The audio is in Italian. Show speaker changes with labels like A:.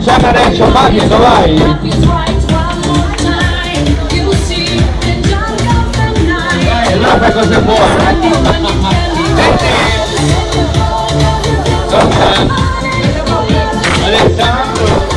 A: Siamo adesso Fabio, vai! Dai, là fai! Senti! Alessandro!